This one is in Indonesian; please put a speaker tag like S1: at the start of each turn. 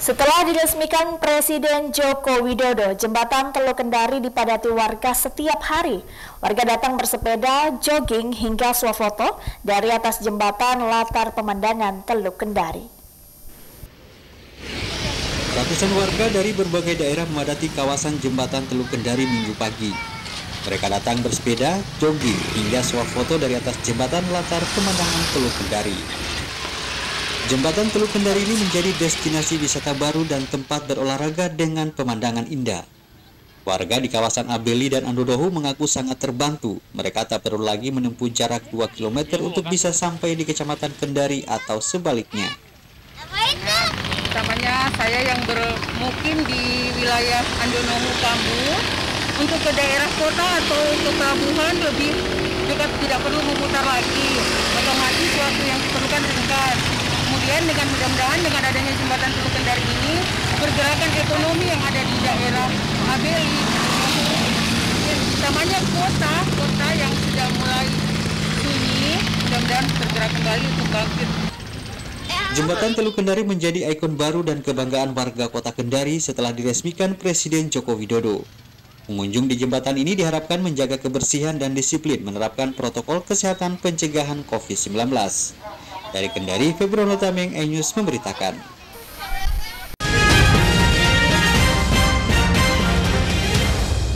S1: Setelah diresmikan Presiden Joko Widodo, jembatan Teluk Kendari dipadati warga setiap hari. Warga datang bersepeda, jogging hingga swafoto dari atas jembatan latar pemandangan Teluk Kendari.
S2: Ratusan warga dari berbagai daerah memadati kawasan jembatan Teluk Kendari minggu pagi. Mereka datang bersepeda, jogging hingga swafoto dari atas jembatan latar pemandangan Teluk Kendari. Jembatan Teluk Kendari ini menjadi destinasi wisata baru dan tempat berolahraga dengan pemandangan indah. Warga di kawasan Abeli dan Andodohu mengaku sangat terbantu. Mereka tak perlu lagi menempuh jarak 2 km untuk bisa sampai di Kecamatan Kendari atau sebaliknya.
S3: Pertamanya saya yang bermukim di wilayah Andonohu Kambu untuk ke daerah kota atau ke pelabuhan lebih dekat tidak perlu memutar lagi otomatis waktu yang diperlukan dekat kemudian dengan mudah-mudahan dengan adanya jembatan Teluk Kendari ini pergerakan ekonomi yang ada di daerah Abeli utamanya kota kota yang sudah mulai sunyi mudah-mudahan bergerak kembali untuk bangkit
S2: Jembatan Teluk Kendari menjadi ikon baru dan kebanggaan warga kota Kendari setelah diresmikan Presiden Joko Widodo. Pengunjung di jembatan ini diharapkan menjaga kebersihan dan disiplin menerapkan protokol kesehatan pencegahan COVID-19. Dari Kendari, Februari Tameng, E-News memberitakan.